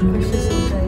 可是现在